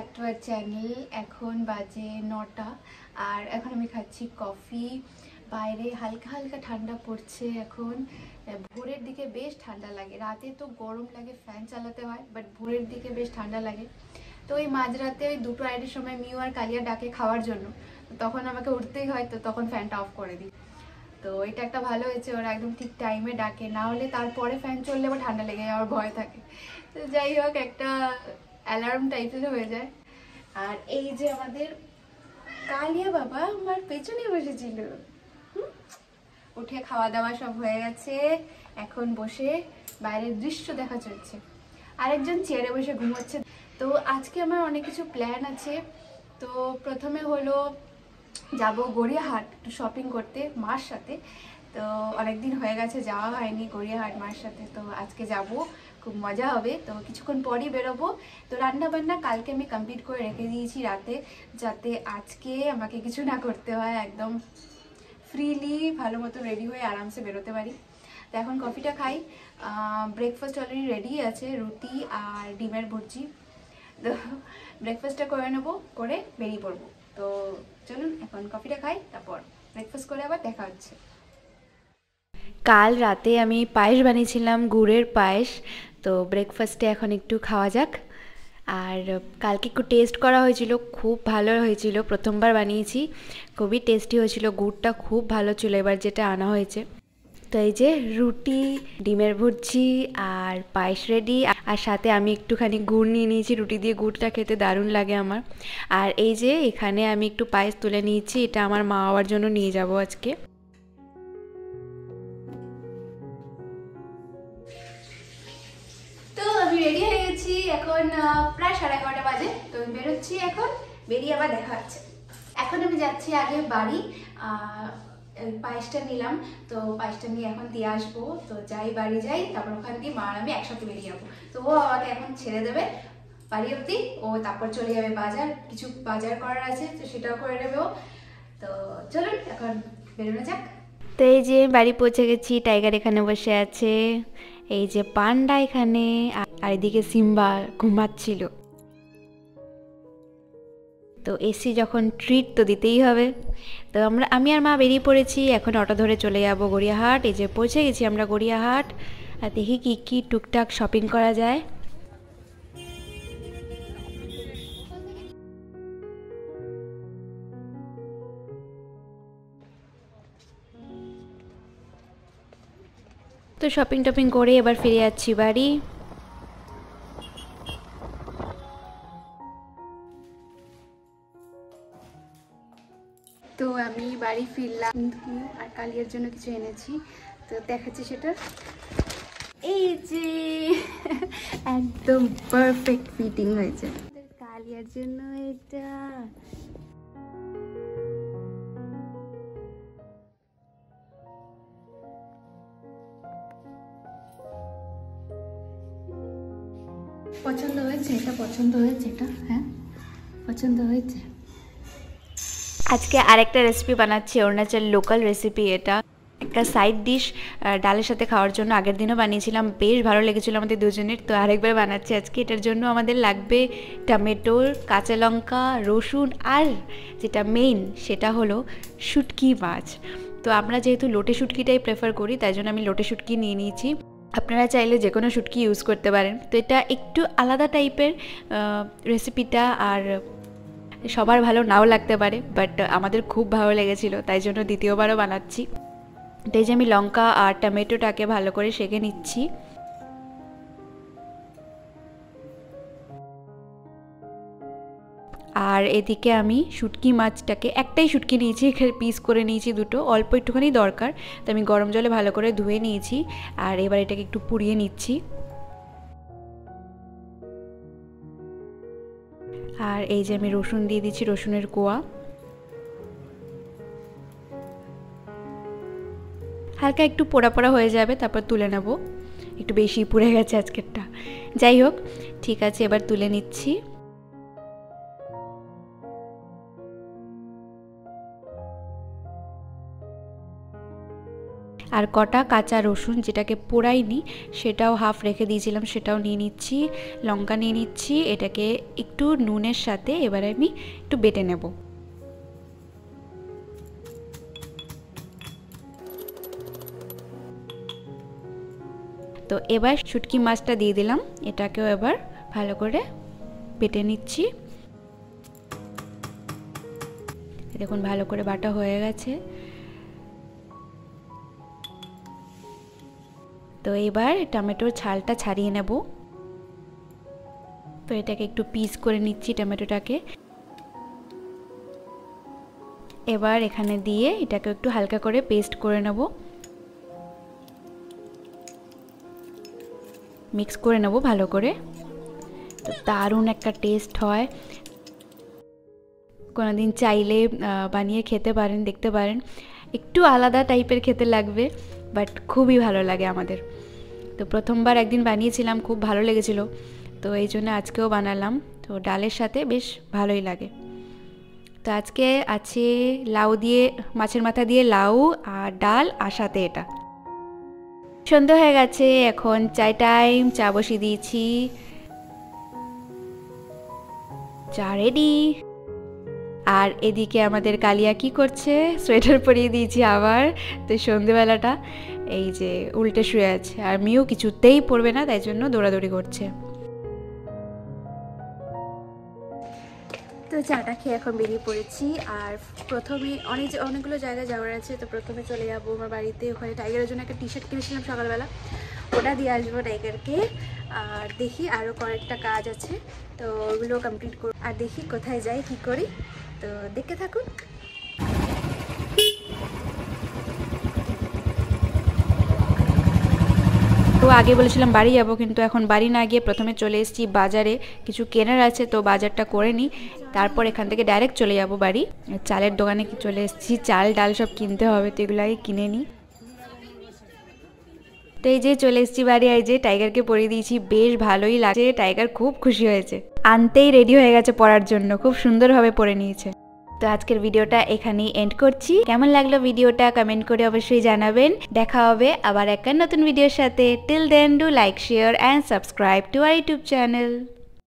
Back to R channel এখন বাজে নটা। আর এখন আমি খাচ্ছি কফি বাইরে হালকা হালকা ঠান্ডা পড়ছে এখন। ভোরের দিকে বেশ ঠান্ডা লাগে। রাতে তো গরম লাগে ফ্যান চালাতে হয় বাট ভোরের দিকে বেশ ঠান্ডা লাগে। তো ওই মাঝরাতে ওই দুটো আড়াইটের সময় মিউ আর কালিয়া ডাকে খাওয়ার জন্য। তখন আমাকে উঠতেই হয়, তো তখন ফ্যানটা অফ করে দিই। তো এটা একটা ভালো হয়েছে, ওরা একদম ঠিক টাইমে ডাকে। না হলে তারপরে ফ্যান চললে আবার ঠান্ডা লেগে যাওয়ার ভয় থাকে। তো যাই হোক, একটা অ্যালার্ম টাইপের হয়ে যায়। আর এই যে আমাদের কালিয়া বাবা আমার পেছনে বসেছিল? উঠে খাওয়া দাওয়া সব হয়ে গেছে। এখন বসে বাইরের দৃশ্য দেখা চলছে। আরেকজন চেয়ারে বসে ঘুমোচ্ছে। তো আজকে আমার অনেক কিছু প্ল্যান আছে। তো প্রথমে হলো যাব গড়িয়াহাট একটু শপিং করতে মার সাথে। তো অনেকদিন হয়ে গেছে, যাওয়া হয়নি গড়িয়াহাট মার সাথে। তো আজকে যাব খুব মজা হবে। তো কিছুক্ষণ পরই বেরোবো। তো রান্না বান্না কালকে আমি কমপ্লিট করে রেখে দিয়েছি রাতে, যাতে আজকে আমাকে কিছু না করতে হয়, একদম ফ্রিলি ভালো মতো রেডি হয়ে আরামসে বেরোতে পারি। তো এখন কফিটা খাই। ব্রেকফাস্ট অলরেডি রেডি আছে, রুটি আর ডিমের ভুর্জি। তো ব্রেকফাস্টটা করে নেব, করে বেরিয়ে পড়ব। তো চলুন, এখন কফিটা খাই, তারপর ব্রেকফাস্ট করে আবার দেখা হচ্ছে। কাল রাতে আমি পায়েস বানিয়েছিলাম, গুড়ের পায়েস। তো ব্রেকফাস্টে এখন একটু খাওয়া যাক। আর কালকে একটু টেস্ট করা হয়েছিল, খুব ভালো হয়েছিল। প্রথমবার বানিয়েছি, খুবই টেস্টি হয়েছিল, গুড়টা খুব ভালো ছিল এবার যেটা আনা হয়েছে। তো এই যে রুটি, ডিমের ভুর্জি আর পায়েস রেডি আর সাথে আমি একটুখানি গুড় নিয়ে নিয়েছি। রুটি দিয়ে গুড়টা খেতে দারুণ লাগে আমার। আর এই যে এখানে আমি একটু পায়েস তুলে নিয়েছি, এটা আমার মা বাবার জন্য নিয়ে যাব আজকে। এখন প্রায় সাড়ে এগারোটা বাজে। তো আমি বেরোচ্ছি এখন, বেরিয়ে আবার দেখা হচ্ছে। এখন আমি যাচ্ছি আগে বাড়ি পায়েসটা নিলাম। তো পায়েসটা নিয়ে এখন দিয়ে আসব। তো যাই বাড়ি যাই, তারপর ওখান দিয়ে মা আমি একসাথে বেরিয়ে যাব। তো ও আমাকে এখন ছেড়ে দেবে বাড়ি অবধি। ও তারপর চলে যাবে বাজার। কিছু বাজার করার আছে, তো সেটাও করে নেবে ও। তো চলুন, এখন বেরোনো যাক। তো এই যে বাড়ি পৌঁছে গেছি, টাইগার এখানে বসে আছে। এই যে পান্ডা এখানে, আর- এদিকে সিম্বা ঘুমাচ্ছিল। তো এসি যখন ট্রিট তো দিতেই হবে। তো আমরা, আমি আর মা বেরিয়ে পড়েছি, এখন অটো ধরে চলে যাব গড়িয়াহাট। এই যে পৌঁছে গেছি আমরা গড়িয়াহাট, আর দেখি কি কি টুকটাক শপিং করা যায়। তো শপিং টপিং করে এবার ফিরে যাচ্ছি, বাড়ি। তো আমি বাড়ি ফিরলাম আর কালিয়ার জন্য কিছু এনেছি। তো দেখাচ্ছি সেটা। এই যে, একদম পারফেক্ট ফিটিং হয়েছে। কালিয়ার জন্য এটা। পছন্দ হয়েছে? এটা পছন্দ হয়েছে? এটা? হ্যাঁ? পছন্দ হয়েছে? আজকে আরেকটা রেসিপি বানাচ্ছি অরুণাচল লোকাল রেসিপি এটা। একটা সাইড ডিশ ডালের সাথে খাওয়ার জন্য আগের দিনও বানিয়েছিলাম। বেশ ভালো লেগেছিলো আমাদের দুজনের, তো আরেকবার বানাচ্ছি আজকে। এটার জন্য আমাদের লাগবে টমেটো, কাঁচা লঙ্কা, রসুন, আর যেটা মেইন সেটা হলো শুটকি মাছ। তো আমরা যেহেতু লোটে শুটকিটাই প্রেফার করি, তাই জন্য আমি লোটে শুটকি নিয়ে নিয়েছি। আপনারা চাইলে যে কোনো শুটকি ইউজ করতে পারেন। তো এটা একটু আলাদা টাইপের রেসিপিটা আর সবার ভালো নাও লাগতে পারে বাট আমাদের খুব ভালো লেগেছিল, তাই জন্য দ্বিতীয়বারও বানাচ্ছি। তাই যে আমি লঙ্কা আর টমেটোটাকে ভালো করে সেঁকে নিচ্ছি। আর এদিকে আমি শুটকি মাছটাকে একটাই শুটকি নিয়েছি, এখানে পিস করে নিয়েছি দুটো, অল্প একটুখানি দরকার। তো আমি গরম জলে ভালো করে ধুয়ে নিয়েছি আর এবার এটাকে একটু পুড়িয়ে নিচ্ছি। আর এই যে আমি রসুন দিয়ে দিচ্ছি, রসুনের কোয়া। হালকা একটু পোড়া পোড়া হয়ে যাবে, তারপর তুলে নেব। একটু বেশি পুড়ে গেছে আজকেরটা। যাই হোক, ঠিক আছে, এবার তুলে নিচ্ছি। আর কটা কাঁচা রসুন যেটাকে পোড়াইনি, সেটাও হাফ রেখে দিয়েছিলাম, সেটাও নিয়ে নিচ্ছি, লঙ্কা নিয়ে নিচ্ছি, এটাকে একটু নুনের সাথে এবার আমি একটু বেটে নেব। তো এবার শুটকি মাছটা দিয়ে দিলাম, এটাকেও এবার ভালো করে বেটে নিচ্ছি। দেখুন ভালো করে বাটা হয়ে গেছে। তো এবার টমেটোর ছালটা ছাড়িয়ে নেব। তো এটাকে একটু পিস করে নিচ্ছি টমেটোটাকে। এবার এখানে দিয়ে এটাকে একটু হালকা করে পেস্ট করে নেব। মিক্স করে নেব ভালো করে। তো দারুণ একটা টেস্ট হয়। দিন চাইলে বানিয়ে খেতে পারেন, দেখতে পারেন। একটু আলাদা টাইপের খেতে লাগবে। বাট খুবই ভালো লাগে আমাদের। তো প্রথমবার একদিন বানিয়েছিলাম, খুব ভালো লেগেছিল। তো এই জন্য আজকেও বানালাম। তো ডালের সাথে বেশ ভালোই লাগে। তো আজকে আছে লাউ দিয়ে, মাছের মাথা দিয়ে লাউ আর ডাল আর সাথে এটা। সন্ধ্যা হয়ে গেছে, এখন চাই টাইম, চা বসিয়ে দিয়েছি। চা রেডি। আর এদিকে আমাদের কালিয়া কি করছে? সোয়েটার পরিয়ে দিয়েছি আবার, তো সন্ধেবেলাটা। এই যে উল্টে শুয়ে আছে। আর মিও কিছুতেই পড়বে না, তাই জন্য দৌড়াদৌড়ি করছে। তো চাটা খেয়ে এখন বেরিয়ে পড়েছি। আর প্রথমে অনেক অনেকগুলো জায়গায় যাওয়ার আছে, তো প্রথমে চলে যাব আমার বাড়িতে। ওখানে টাইগারের জন্য একটা টি শার্ট কিনেছিলাম সকালবেলা। ওটা দিয়ে আসব টাইগারকে। আর দেখি আরও কয়েকটা কাজ আছে, তো ওগুলো কমপ্লিট করব। আর দেখি কোথায় যাই, কি করি। তো দেখতে থাকুন। তো আগে বলেছিলাম বাড়ি যাব, কিন্তু এখন বাড়ি না গিয়ে প্রথমে চলে এসেছি বাজারে। কিছু কেনার আছে, তো বাজারটা করে নিই। তারপর এখান থেকে ডাইরেক্ট চলে যাব বাড়ি। চালের দোকানে চলে এসেছি, চাল ডাল সব কিনতে হবে, তো এগুলো আগে কিনে নিই। তো এই যে চলে এসেছি বাড়ি এই যে টাইগারকে পরিয়ে দিয়েছি, বেশ ভালোই লাগছে। টাইগার খুব খুশি হয়েছে। আনতেই রেডি হয়ে গেছে পড়ার জন্য। খুব সুন্দরভাবে পড়ে নিয়েছে। তো আজকের ভিডিওটা এখানেই এন্ড করছি। কেমন লাগল ভিডিওটা কমেন্ট করে অবশ্যই জানাবেন। দেখা হবে আবার একটা নতুন ভিডিওর সাথে। Till then do like share and subscribe to our YouTube channel